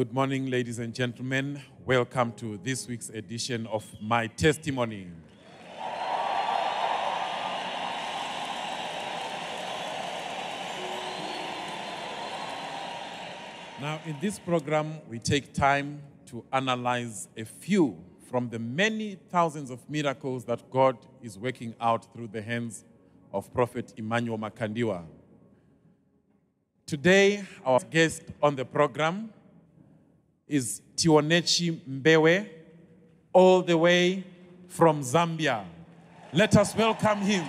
Good morning, ladies and gentlemen. Welcome to this week's edition of My Testimony. Now, in this program, we take time to analyze a few from the many thousands of miracles that God is working out through the hands of Prophet Emmanuel Makandiwa. Today, our guest on the program is Tionechi Mbewe, all the way from Zambia. Let us welcome him.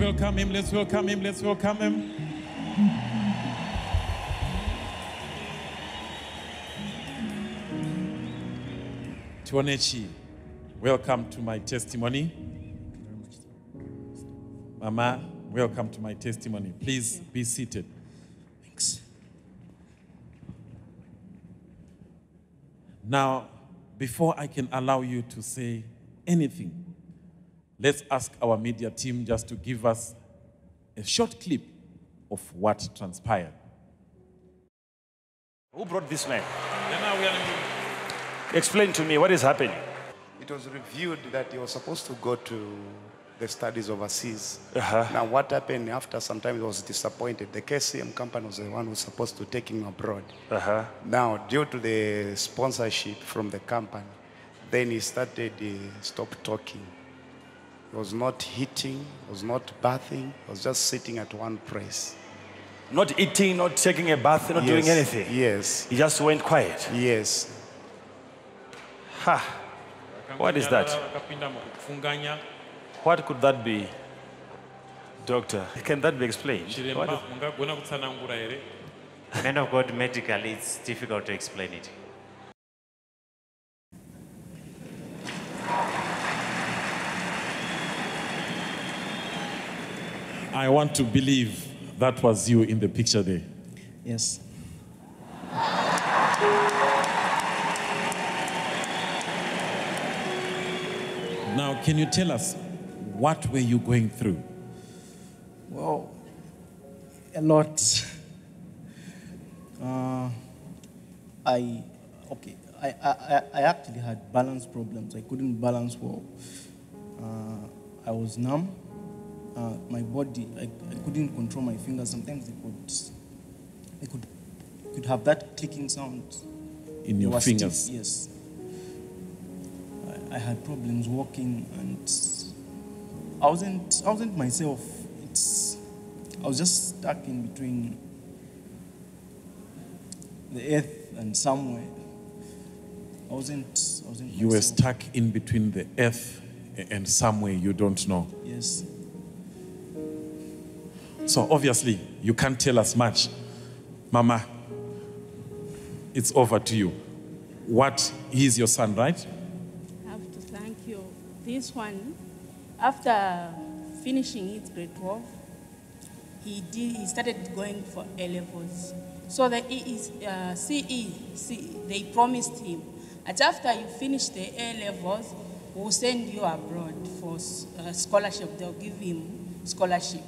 Welcome him, let's welcome him, let's welcome him. Tiwonechi, welcome to my testimony. Mama, welcome to my testimony. Please be seated. Thanks. Now, before I can allow you to say anything, let's ask our media team just to give us a short clip of what transpired. Who brought this man? Explain to me what is happening. It was reviewed that he was supposed to go to the studies overseas. Uh-huh. Now, what happened after some time, he was disappointed. The KCM company was the one who was supposed to take him abroad. Uh-huh. Now, due to the sponsorship from the company, then he started, uh, stop talking. He was not eating, was not bathing, was just sitting at one place. Not eating, not taking a bath, not doing anything. Yes, He just went quiet. yes. Ha. What is that? What could that be? Doctor, can that be explained? What is- Man of God, medically, it's difficult to explain it. I want to believe that was you in the picture there. Yes. Now, can you tell us what were you going through? Well, a lot. Uh, I okay. I, I, I- actually had balance problems. I couldn't balance well. Uh, I was numb. Uh, my body, I, I couldn't control my fingers. Sometimes they could, I could, could have that clicking sound. In They your were stiff, fingers? yes. I, I had problems walking, and I wasn't. I wasn't myself. It's. I was just stuck in between the earth and somewhere. I wasn't. I wasn't. You were stuck in between the earth and somewhere you don't know. Yes. So obviously, you can't tell us much. Mama, it's over to you. What he's your son, right? I have to thank you. This one, after finishing his grade 12, he did. He started going for A levels. So the E is uh, CE. C, they promised him that after you finish the A levels, we'll send you abroad for uh, scholarship. They'll give him scholarship.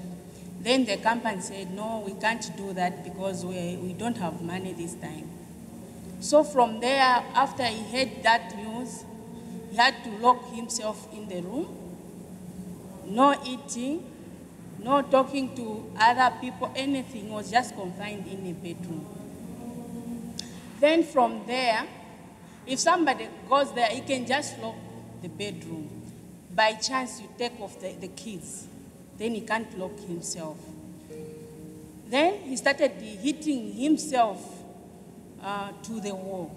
Then the company said, no, we can't do that because we, we don't have money this time. So from there, after he heard that news, he had to lock himself in the room, no eating, no talking to other people, anything, was just confined in a bedroom. Then from there, if somebody goes there, he can just lock the bedroom. By chance, you take off the, the keys, then he can't lock himself. Then he started hitting himself uh, to the wall.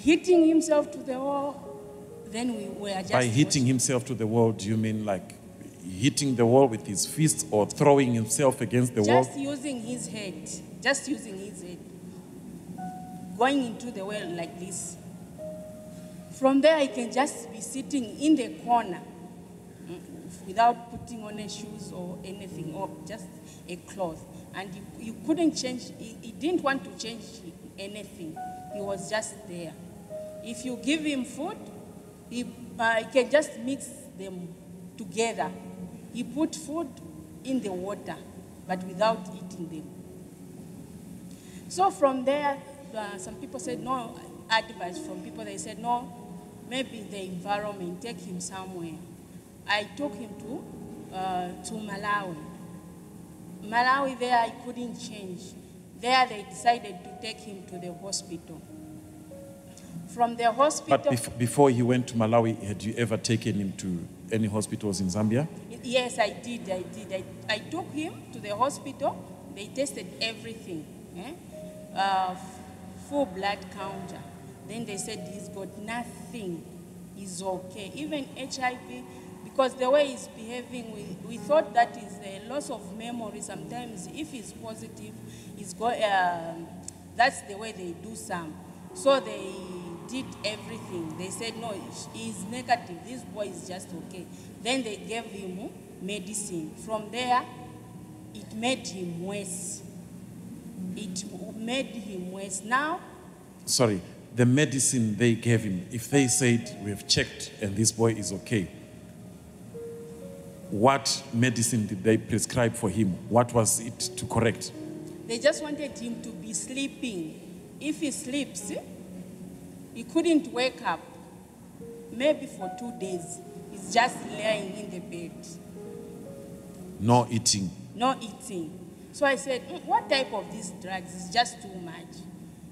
Hitting himself to the wall, then we were just. By hitting himself to the wall, do you mean like hitting the wall with his fist or throwing himself against the wall? Just using his head, just using his head, going into the well like this. From there, I can just be sitting in the corner. Without putting on a shoes or anything, or just a cloth. And you, you couldn't change, he, he didn't want to change anything. He was just there. If you give him food, he, uh, he can just mix them together. He put food in the water, but without eating them. So from there, uh, some people said no, advice from people, they said no, maybe the environment, take him somewhere. I took him to, uh, to Malawi. Malawi there I couldn't change. There they decided to take him to the hospital. From the hospital. But bef- before he went to Malawi, had you ever taken him to any hospitals in Zambia? Yes, I did. I did. I, I took him to the hospital. They tested everything. Eh? Uh, full blood counter. Then they said he's got nothing. He's okay. Even HIV, because the way he's behaving, we, we thought that is a loss of memory. Sometimes, if he's positive, he's go, uh, that's the way they do some. So they did everything. They said, no, he's negative. This boy is just okay. Then they gave him medicine. From there, it made him worse. It made him worse. Now, Sorry, the medicine they gave him, if they said, we have checked and this boy is okay, what medicine did they prescribe for him? What was it to correct? they just wanted him to be sleeping. If he sleeps, he couldn't wake up. Maybe for two days, he's just lying in the bed. No eating. no eating. So I said, "Mm, what type of these drugs is just too much?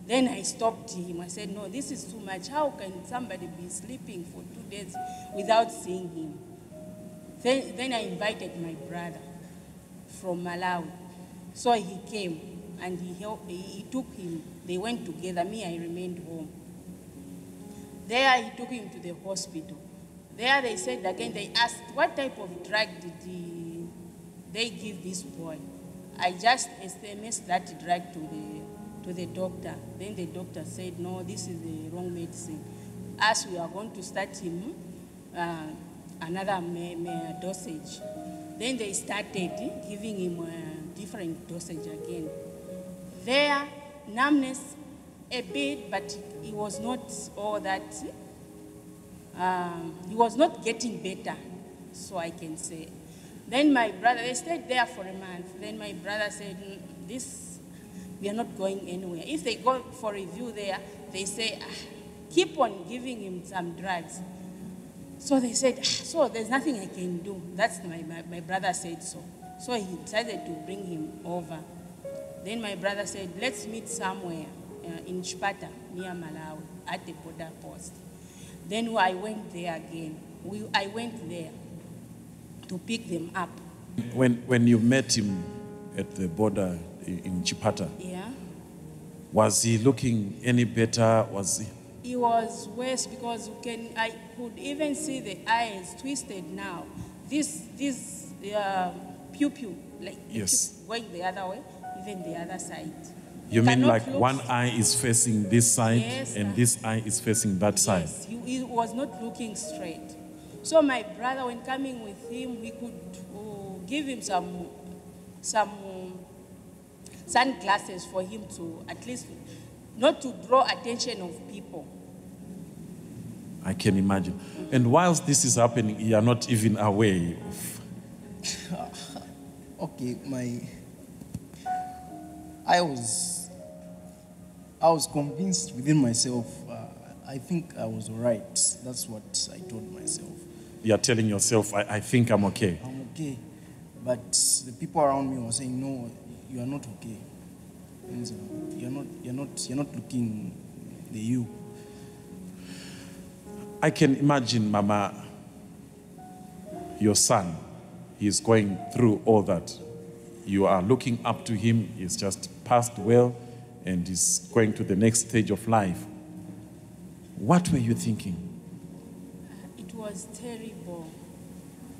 Then I stopped him. I said, no, this is too much. How can somebody be sleeping for two days without seeing him? Then, then I invited my brother from Malawi. So he came and he, helped, he, took him. They went together. Me, I remained home. There he took him to the hospital. There they said again, they asked, what type of drug did he, they give this boy? I just SMS that drug to the, to the doctor. Then the doctor said, no, this is the wrong medicine. As we are going to start him uh, another dosage. Then they started giving him a different dosage again. There, numbness a bit, but he was not all that. Um, he was not getting better, so I can say. Then my brother, they stayed there for a month. Then my brother said, "Mm, "This, we are not going anywhere. If they go for review there, they say, "Ah, keep on giving him some drugs." So they said, "Ah, so there's nothing I can do. That's my, my, my brother said so. So he decided to bring him over. Then my brother said, let's meet somewhere uh, in Chipata, near Malawi, at the border post. Then I went there again. We, I went there to pick them up. When, when you met him at the border in Chipata, Yeah. was he looking any better? Was he? It was worse because you can, I could even see the eyes twisted now. This, this uh, pupil, like Yes. pupil going the other way, even the other side. You mean like look one eye is facing this side Yes, and sir. this eye is facing that side? Yes, he, was not looking straight. So my brother, when coming with him, we could uh, give him some, some um, sunglasses for him to at least not to draw attention of people. I can imagine. And whilst this is happening, you are not even aware of. Okay, my. I was. I was convinced within myself. Uh, I think I was right. That's what I told myself. You are telling yourself, I, I think I'm okay. I'm okay. But the people around me were saying, no, you are not okay. Means, You're not, you're not, you're not looking the you. I can imagine, Mama, your son, he's going through all that. You are looking up to him, he's just passed well and is going to the next stage of life. What were you thinking? It was terrible.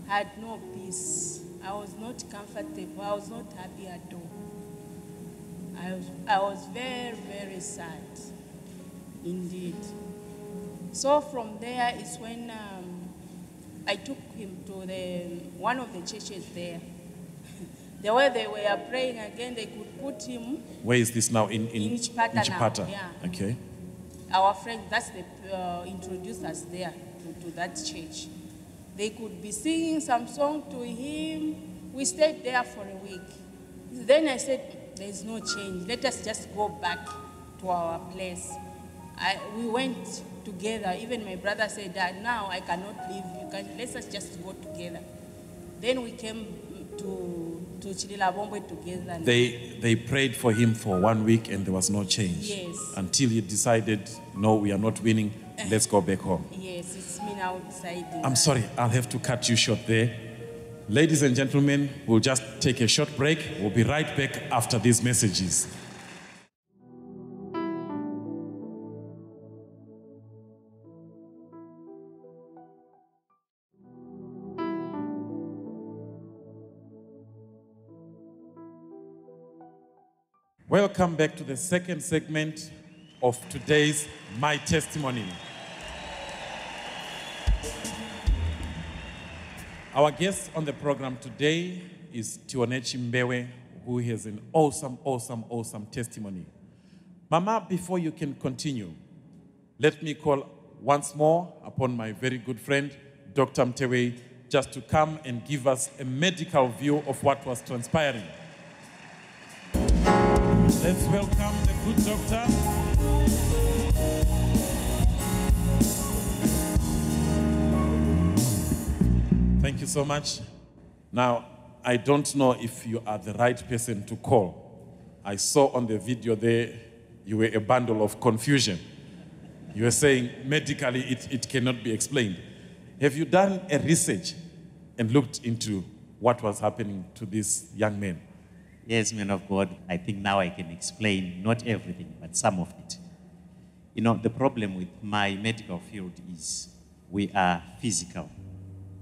I had no peace. I was not comfortable. I was not happy at all. I was, I was very, very sad. Indeed. So from there is when um, I took him to the one of the churches there. the way they were praying again, they could put him. Where is this now? In in, In Chipata Chipata? yeah. Okay. Our friend, that's the uh, introduced us there to, to that church. They could be singing some song to him. We stayed there for a week. Then I said, "There's no change. Let us just go back to our place." I, we went together. Even my brother said that now I cannot leave. You can let us just go together. Then we came to to Chililabombwe together. They they prayed for him for one week and there was no change. Yes. Until he decided, no, we are not winning. Let's go back home. yes, it's me now deciding. I'm sorry, I'll have to cut you short there. Ladies and gentlemen, we'll just take a short break. We'll be right back after these messages. Welcome back to the second segment of today's My Testimony. Our guest on the program today is Tiwonechi Mbewe, who has an awesome, awesome, awesome testimony. Mama, before you can continue, let me call once more upon my very good friend, Dr. Mtewe, just to come and give us a medical view of what was transpiring. Let's welcome the good doctor. Thank you so much. Now, I don't know if you are the right person to call. I saw on the video there you were a bundle of confusion. You were saying medically it, it cannot be explained. Have you done a research and looked into what was happening to this young man? Yes, man of God, I think now I can explain not everything, but some of it. You know, the problem with my medical field is we are physical.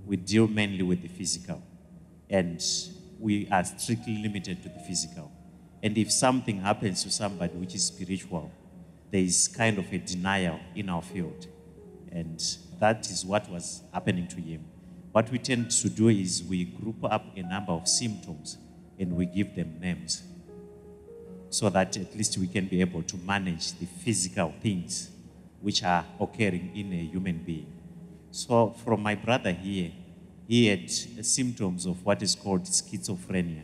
We deal mainly with the physical, and we are strictly limited to the physical. And if something happens to somebody which is spiritual, there is kind of a denial in our field. And that is what was happening to him. What we tend to do is we group up a number of symptoms and we give them names so that at least we can be able to manage the physical things which are occurring in a human being. So, from my brother here, he had symptoms of what is called schizophrenia.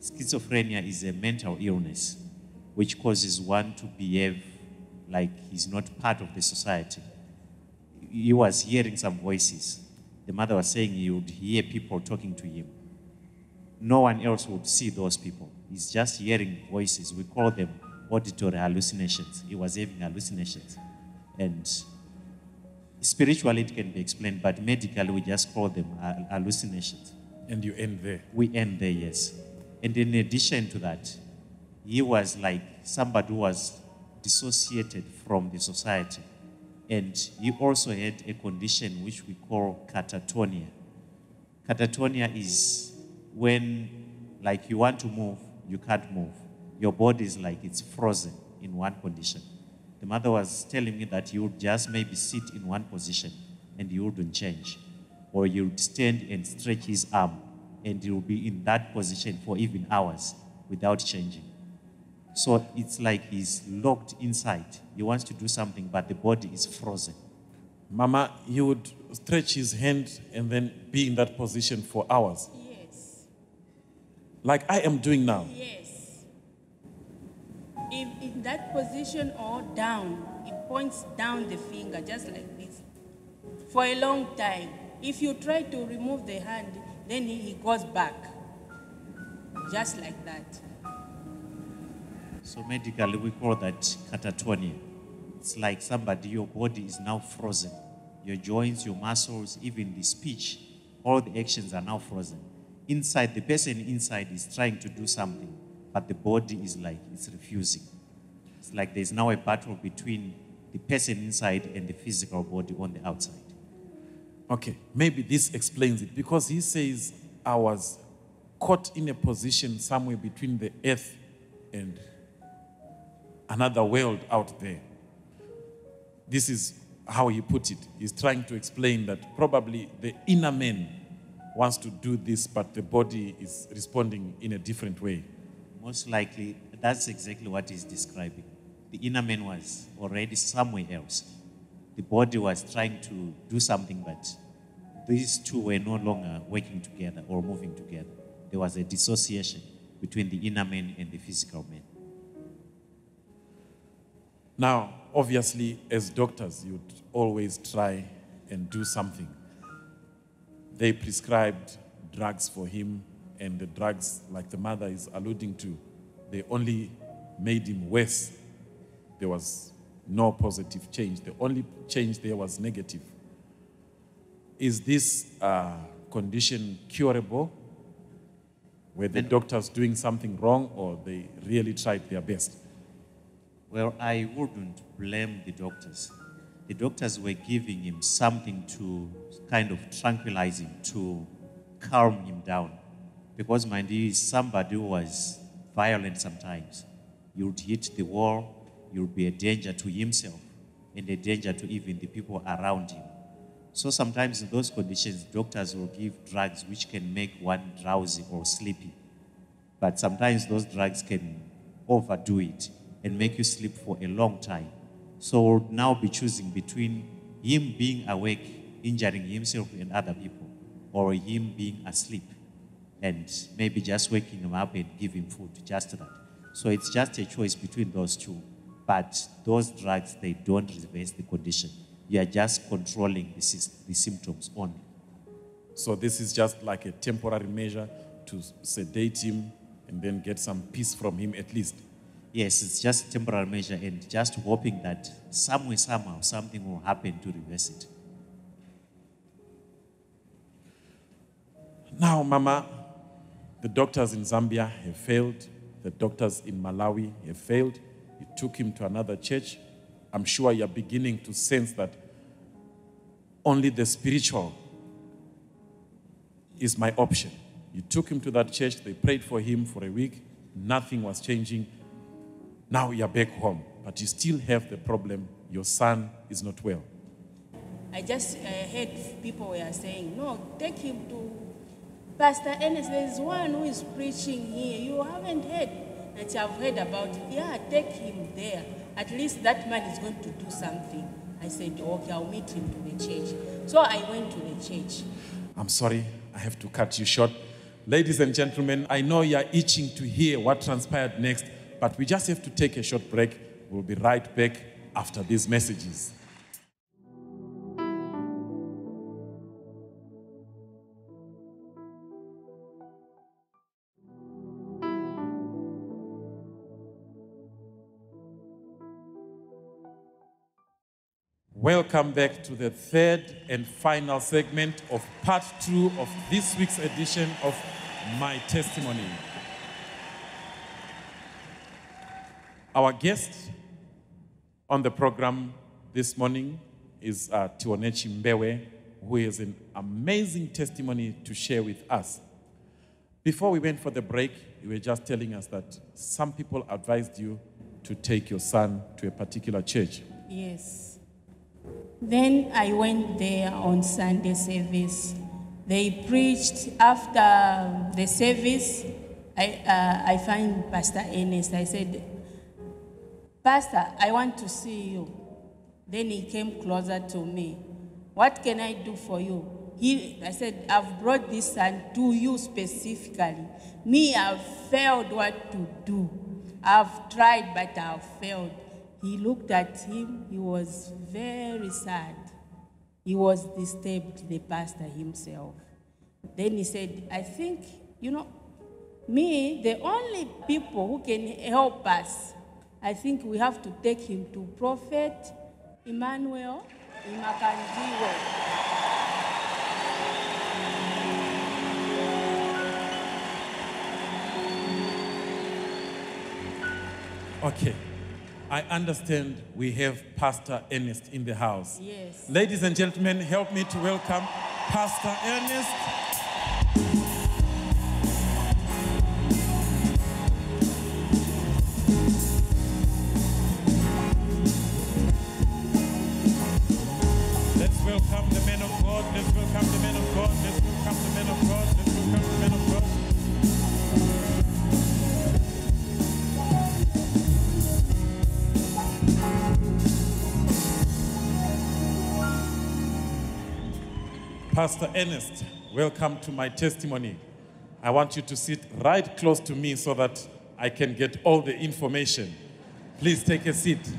Schizophrenia is a mental illness which causes one to behave like he's not part of the society. He was hearing some voices. The mother was saying he would hear people talking to him no one else would see those people. He's just hearing voices. We call them auditory hallucinations. He was having hallucinations. And spiritually, it can be explained, but medically, we just call them hallucinations. And you end there. We end there, yes. And in addition to that, he was like somebody who was dissociated from the society. And he also had a condition which we call catatonia. Catatonia is when, like, you want to move, you can't move. Your body is like it's frozen in one condition. The mother was telling me that you would just maybe sit in one position and you wouldn't change. Or you would stand and stretch his arm and you would be in that position for even hours without changing. So it's like he's locked inside. He wants to do something, but the body is frozen. Mama, he would stretch his hand and then be in that position for hours, Yes. like I am doing now. Yes. That position or down, it points down the finger just like this for a long time. If you try to remove the hand, then he, he goes back just like that. So medically, we call that catatonia. It's like somebody, your body is now frozen. Your joints, your muscles, even the speech, all the actions are now frozen. Inside, the person inside is trying to do something, but the body is like it's refusing. It's like there's now a battle between the person inside and the physical body on the outside. Okay, maybe this explains it because he says I was caught in a position somewhere between the earth and another world out there. This is how he put it. He's trying to explain that probably the inner man wants to do this, but the body is responding in a different way. Most likely, that's exactly what he's describing. The inner man was already somewhere else. The body was trying to do something, but these two were no longer working together or moving together. There was a dissociation between the inner man and the physical man. Now, obviously, as doctors, you'd always try and do something. They prescribed drugs for him, and the drugs, like the mother is alluding to, they only made him worse. There was no positive change. The only change there was negative. Is this uh, condition curable? Were the doctors doing something wrong, or they really tried their best? Well, I wouldn't blame the doctors. The doctors were giving him something to kind of tranquilize him, to calm him down. Because, mind you, somebody who was violent sometimes. You would hit the wall, would be a danger to himself and a danger to even the people around him. So sometimes in those conditions, doctors will give drugs which can make one drowsy or sleepy. But sometimes those drugs can overdo it and make you sleep for a long time. So we'll now be choosing between him being awake, injuring himself and other people, or him being asleep and maybe just waking him up and giving food, just that. So it's just a choice between those two. But those drugs, they don't reverse the condition. You are just controlling the, the symptoms only. So this is just like a temporary measure to sedate him and then get some peace from him at least. Yes, it's just a temporary measure and just hoping that somewhere, somehow, something will happen to reverse it. Now, Mama, the doctors in Zambia have failed. The doctors in Malawi have failed. You took him to another church. I'm sure you're beginning to sense that only the spiritual is my option. You took him to that church. They prayed for him for a week. Nothing was changing. Now you're back home, but you still have the problem. Your son is not well. I just uh, heard people were saying, no, take him to Pastor Ernest. There's one who is preaching here. You haven't heard that you have heard about. Yeah, take him there. At least that man is going to do something. I said, okay, I'll meet him to the church. So I went to the church. I'm sorry, I have to cut you short. Ladies and gentlemen, I know you're itching to hear what transpired next, but we just have to take a short break. We'll be right back after these messages. Welcome back to the third and final segment of part two of this week's edition of My Testimony. Our guest on the program this morning is uh, Tiwonechi Mbewe, who has an amazing testimony to share with us. Before we went for the break, you were just telling us that some people advised you to take your son to a particular church. Yes. Then I went there on Sunday service. They preached after the service. I, uh, I find Pastor Ernest. I said, Pastor, I want to see you. Then he came closer to me. What can I do for you? He, I said, I've brought this son to you specifically. Me, I've failed what to do. I've tried, but I've failed. He looked at him, he was very sad. He was disturbed, the pastor himself. Then he said, I think, you know, me, the only people who can help us, I think we have to take him to Prophet Emmanuel Imakanjiwo. Okay. I understand we have Pastor Ernest in the house. Yes. Ladies and gentlemen, help me to welcome Pastor Ernest. Pastor Ernest, welcome to my testimony. I want you to sit right close to me so that I can get all the information. Please take a seat.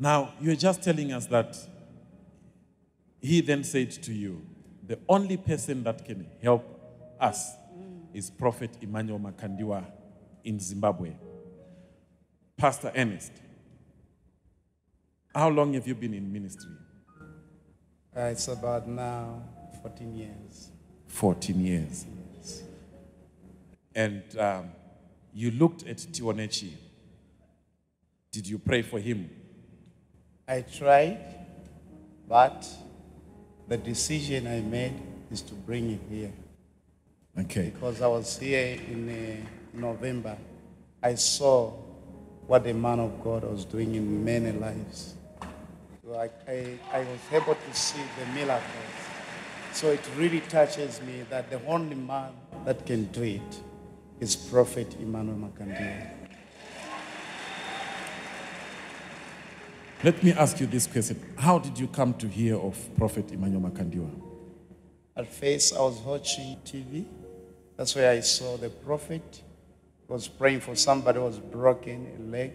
Now, you're just telling us that he then said to you, the only person that can help us is Prophet Emmanuel Makandiwa in Zimbabwe. Pastor Ernest, how long have you been in ministry? Uh, it's about now 14 years. 14 years. And um, you looked at Tiwonechi. Did you pray for him? I tried, but the decision I made is to bring him here. Okay. Because I was here in uh, November. I saw what the man of God was doing in many lives. I, I, I was able to see the miracles. So it really touches me that the only man that can do it is Prophet Emmanuel Makandiwa. Let me ask you this question. How did you come to hear of Prophet Emmanuel Makandiwa? At first, I was watching TV. That's where I saw the prophet was praying for somebody who was broken a leg,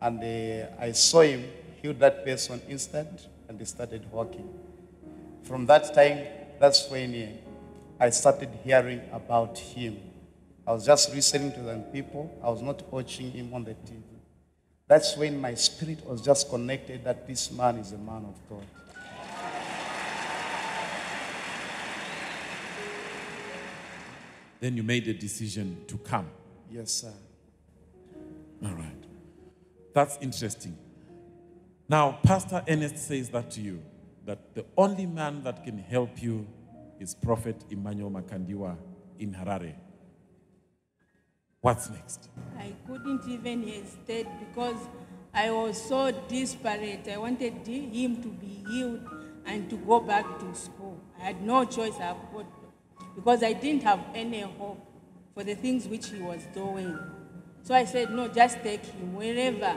and uh, I saw him heal that person instant, and they started walking. From that time, that's when uh, I started hearing about him. I was just listening to them people. I was not watching him on the TV. That's when my spirit was just connected that this man is a man of God. Then you made the decision to come. Yes, sir. All right. That's interesting. Now, Pastor Ernest says that to you that the only man that can help you is Prophet Emmanuel Makandiwa in Harare. What's next? I couldn't even hesitate because I was so desperate. I wanted him to be healed and to go back to school. I had no choice got, because I didn't have any hope for the things which he was doing. So I said, no, just take him wherever.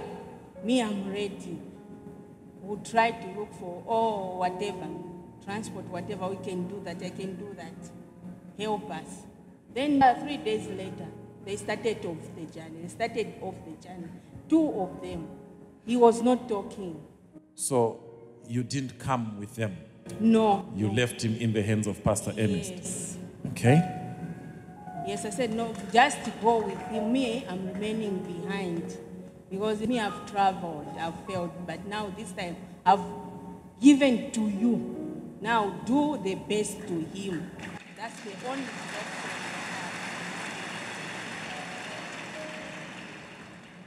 Me, I'm ready. We'll try to look for, oh, whatever, transport, whatever, we can do that, I can do that. Help us. Then uh, three days later, they started off the journey. They started off the journey. Two of them. He was not talking. So you didn't come with them. No. You no. left him in the hands of Pastor Ernest. Yes. Okay? Yes, I said, no, just go with him. Me, I'm remaining behind. Because me, I've traveled, I've failed, but now this time I've given to you. Now do the best to him. That's the only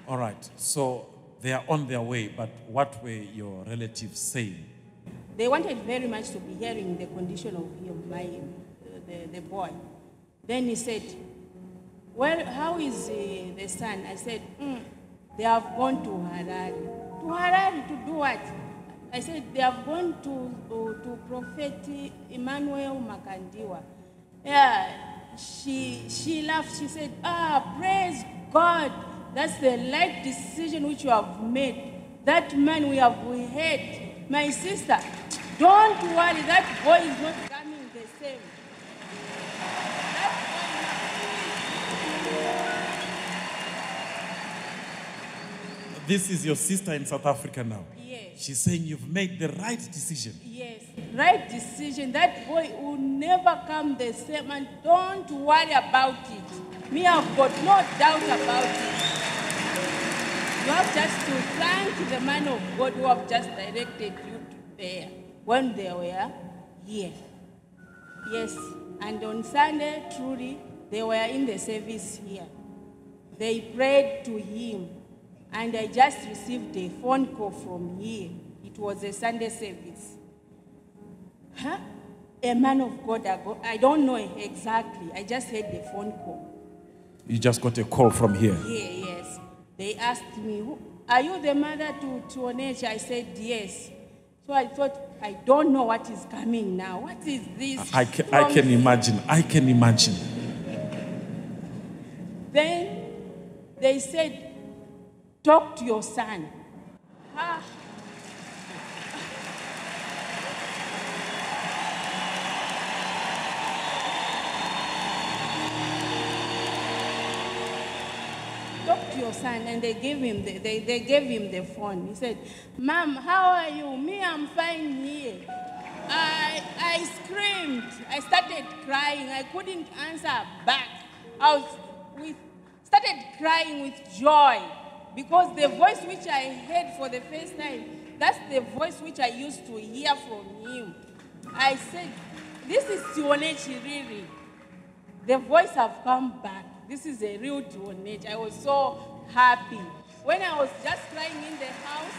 All right. So they are on their way, but what were your relatives saying? They wanted very much to be hearing the condition of him, my, the, the boy. Then he said, well, how is uh, the son? I said, mm, they have gone to Harare. To Harare to do what? I said, they have gone to, uh, to Prophet Emmanuel Makandiwa. Yeah, she, she laughed. She said, ah, praise God. That's the right decision which you have made. That man we have we hate. My sister, don't worry, that boy is not This is your sister in South Africa now. Yes. She's saying you've made the right decision. Yes, right decision. That boy will never come the same, and don't worry about it. Me, I've got no doubt about it. You have just to thank the man of God who have just directed you to there when they were here. Yes, and on Sunday, truly, they were in the service here. They prayed to him, and I just received a phone call from here. It was a Sunday service. Huh? A man of God, I don't know exactly. I just heard the phone call. You just got a call from here. Here, yes. They asked me, Are you the mother to Tiwonechi? I said, Yes. So I thought, I don't know what is coming now. What is this? I can, I can imagine. I can imagine. Then they said, talk to your son. Talk to your son, and they gave him the, they, they gave him the phone. He said, "Mom, how are you? Me, I'm fine here." I I screamed. I started crying. I couldn't answer back. I was with started crying with joy because the voice which I heard for the first time, that's the voice which I used to hear from him. I said, This is Tiwonechi really. The voice have come back. This is a real Tiwonechi. I was so happy. When I was just crying in the house,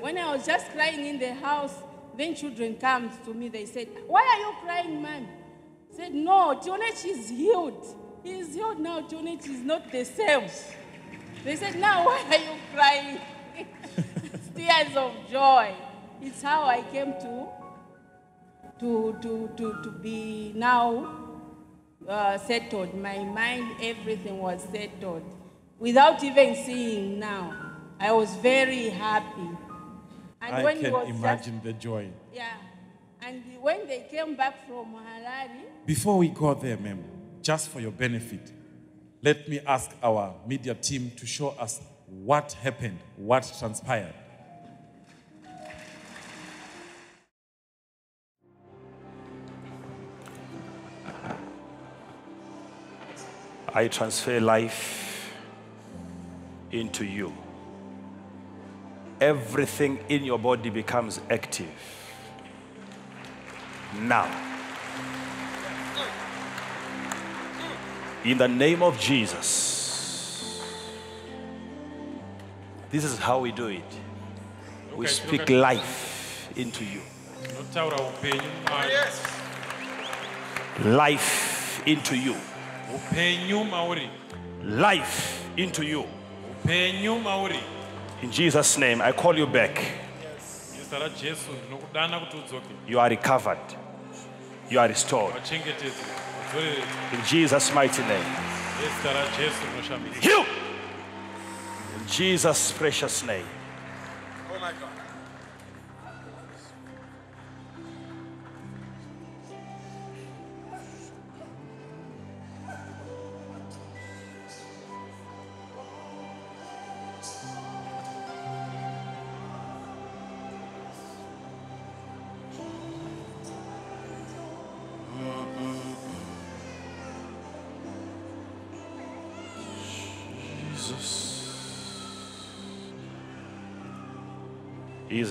when I was just crying in the house, then children comes to me, they said, Why are you crying, man? Said, No, Tiwonechi is healed. He is healed now. Tiwonechi is not the same. They said, Now why are you crying? Tears of joy. It's how I came to to to to, to be now uh, settled. My mind, everything was settled. Without even seeing now. I was very happy. And I when he can was just- imagine the joy. yeah. And when they came back from Harare, Before we go there, ma'am, just for your benefit, let me ask our media team to show us what happened, what transpired. I transfer life into you. Everything in your body becomes active. Now. In the name of Jesus. This is how we do it. We speak life into you. Notaura. Life into you. Upenyu mauri. Life into you. Upenyu mauri. In Jesus' name, I call you back. Zita raJesu ndinokudana kuti udzoke. You are recovered. You are restored. In Jesus' mighty name. Nezita raJesu rinoshamisa. Heal. In Jesus' precious name.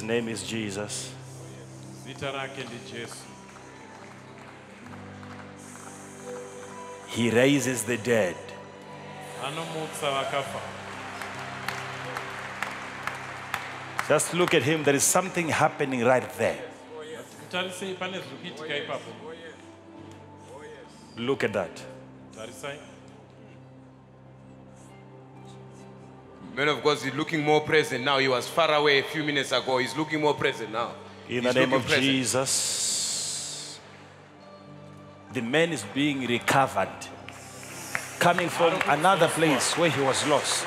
Name is Jesus. Zita rake ndiJesu. He raises the dead. Just look at him. There is something happening right there. Tarisei pane zviri kuitika ipapo. Look at that. Man of God is looking more present now. He was far away a few minutes ago. He's looking more present now. In the name of present. Jesus, the man is being recovered, coming from another place where he was lost.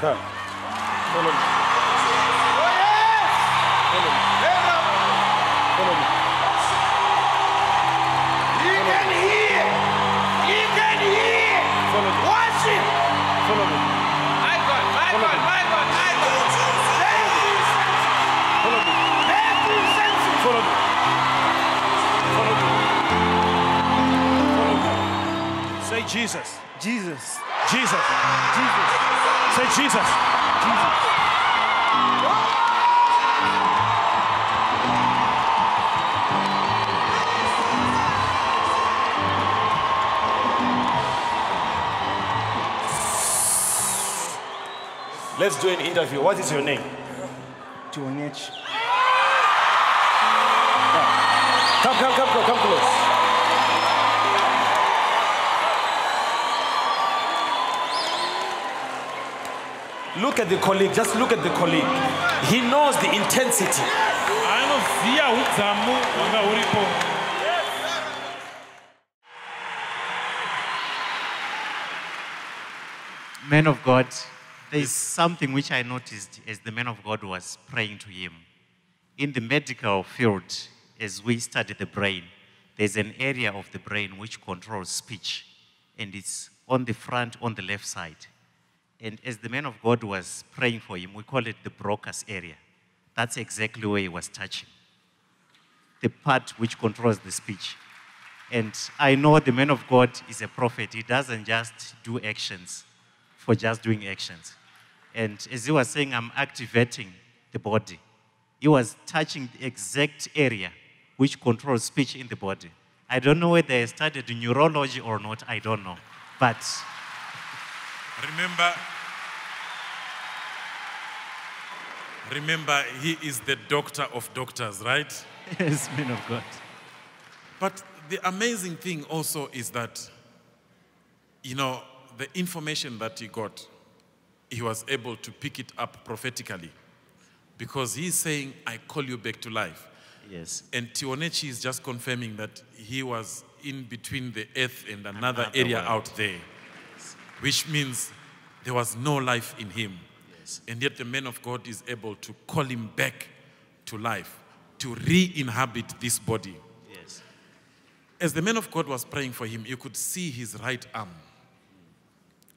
Come. Follow me. Jesus. Jesus. Jesus. Jesus. Say Jesus. Let's do an interview. What is your name? Tiwonechi. Come, come, come, come, come close. Look at the colleague. Just look at the colleague. He knows the intensity. anoziya udzamu hwanga huripo Man of God, there's something which I noticed as the man of God was praying to him. In the medical field, as we study the brain, there's an area of the brain which controls speech, and it's on the front, on the left side. And as the man of God was praying for him, we call it the Broca's area. That's exactly where he was touching the part which controls the speech. And I know the man of God is a prophet. He doesn't just do actions for just doing actions. And as he was saying, I'm activating the body. He was touching the exact area which controls speech in the body. I don't know whether he studied neurology or not, I don't know. But remember remember he is the doctor of doctors right yes, man of God. But the amazing thing also is that, you know, the information that he got, he was able to pick it up prophetically. Because he's saying, I call you back to life. Yes. And Tiwonechi is just confirming that he was in between the earth and another, Another area world. out there, which means there was no life in him. And yet the man of God is able to call him back to life, to re inhabit this body. Yes. As the man of God was praying for him, you could see his right arm,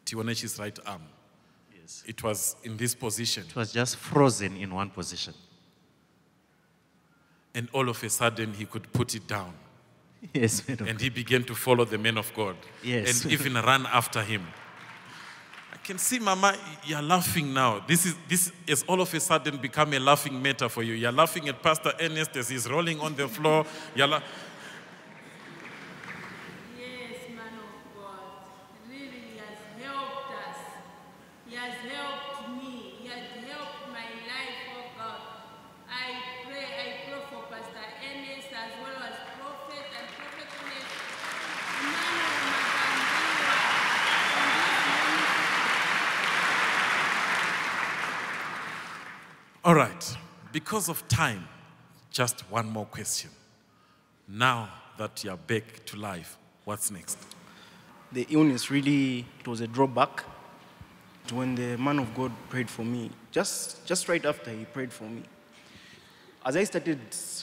Tiwonechi's right arm. Yes. It was in this position. It was just frozen in one position. And all of a sudden, he could put it down. Yes, And he began to follow the man of God. Yes. And even run after him. Can see, Mama, you're laughing now. This is this has all of a sudden become a laughing matter for you. You're laughing at Pastor Ernest as he's rolling on the floor. You're la- Yes, man of God. Really, He has helped us. He has helped me. He has helped my life, oh God. I pray, I pray for Pastor Ernest as well as Prophet and Prophetess Emmanuel Makandiwa. And this All right. Because of time, just one more question. Now that you're back to life, what's next? the illness really it was a drawback when the man of god prayed for me just just right after he prayed for me as i started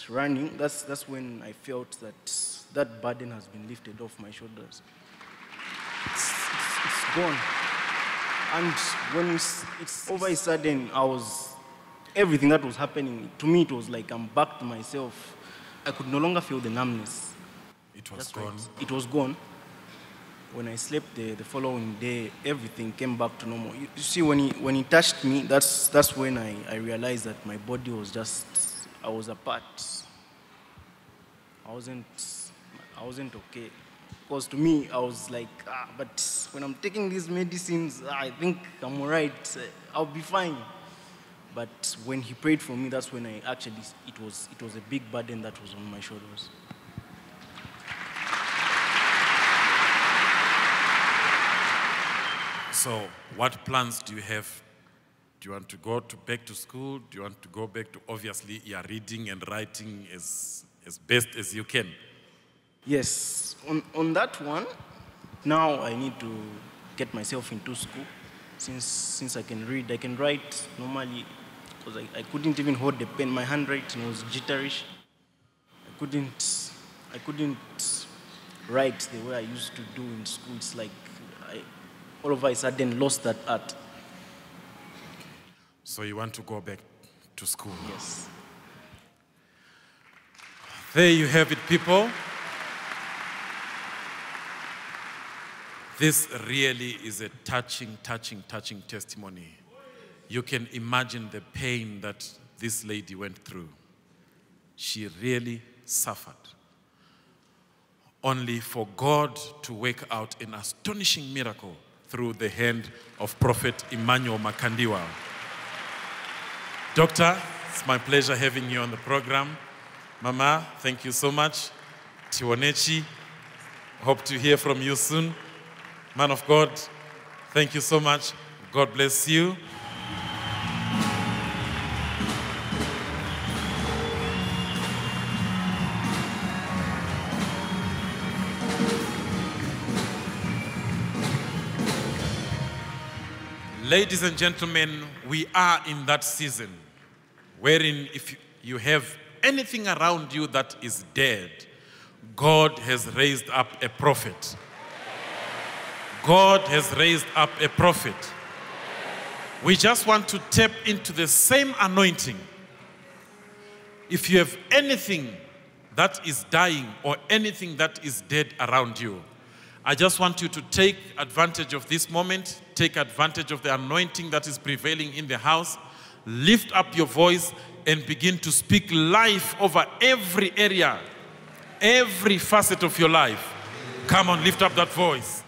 running that's that's when i felt that that burden has been lifted off my shoulders it's, it's, it's gone and when it's, it's over a sudden i was everything that was happening to me it was like i'm back to myself i could no longer feel the numbness It was That's gone. It was gone. When I slept the, the following day, everything came back to normal. You, you see, when he, when he touched me, that's, that's when I, I realized that my body was just, I was apart. I wasn't, I wasn't okay. Because to me, I was like, ah, but when I'm taking these medicines, I think I'm all right. I'll be fine. But when he prayed for me, that's when I actually, it was, it was a big burden that was on my shoulders. So, what plans do you have? Do you want to go to back to school? Do you want to go back to obviously you're reading and writing as as best as you can? Yes, on, on that one, now I need to get myself into school. Since, since I can read, I can write normally, because I, I couldn't even hold the pen. My handwriting was jitterish. I couldn't, I couldn't write the way I used to do in school. It's like I all of a sudden lost that art. So you want to go back to school? Yes. There you have it, people. This really is a touching, touching, touching testimony. You can imagine the pain that this lady went through. She really suffered. Only for God to work out an astonishing miracle through the hand of Prophet Emmanuel Makandiwa. Doctor, it's my pleasure having you on the program. Mama, thank you so much. Tiwonechi, hope to hear from you soon. Man of God, thank you so much. God bless you. Ladies and gentlemen, we are in that season wherein if you have anything around you that is dead, God has raised up a prophet. God has raised up a prophet. We just want to tap into the same anointing. If you have anything that is dying or anything that is dead around you, I just want you to take advantage of this moment, take advantage of the anointing that is prevailing in the house, lift up your voice and begin to speak life over every area, every facet of your life. Come on, lift up that voice.